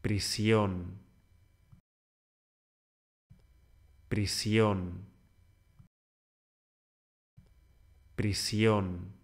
prisión, prisión, prisión.